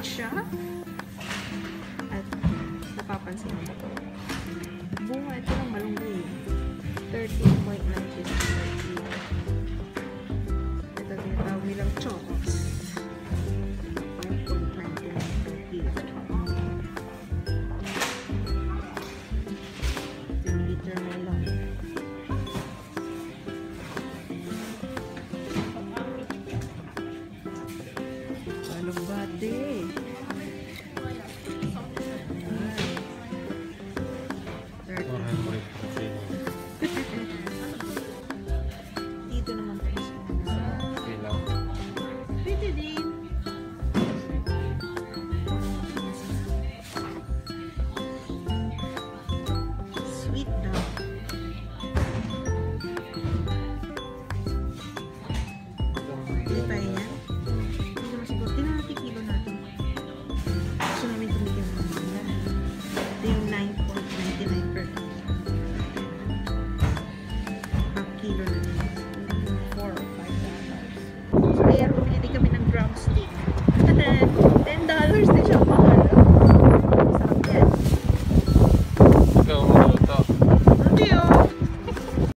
maliit siya. At napapansin ko po. Bunga ito ng malunggay. Eh. 13.9 kg. Ito tinatawag nilang chocos. Belum birthday! even four or five dollars.